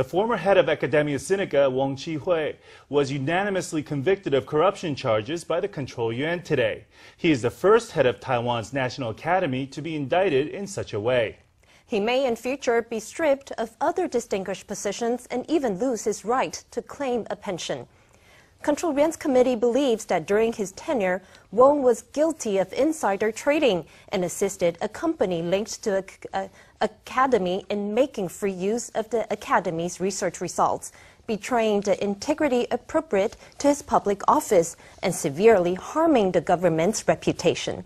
The former head of Academia Sinica, Wong Chi-Huey, was unanimously convicted of corruption charges by the Control Yuan today. He is the first head of Taiwan's National Academy to be indicted in such a way. He may in future be stripped of other distinguished positions and even lose his right to claim a pension. Control Yuan's committee believes that during his tenure, Wong was guilty of insider trading and assisted a company linked to a, academy in making free use of the academy's research results, betraying the integrity appropriate to his public office and severely harming the government's reputation.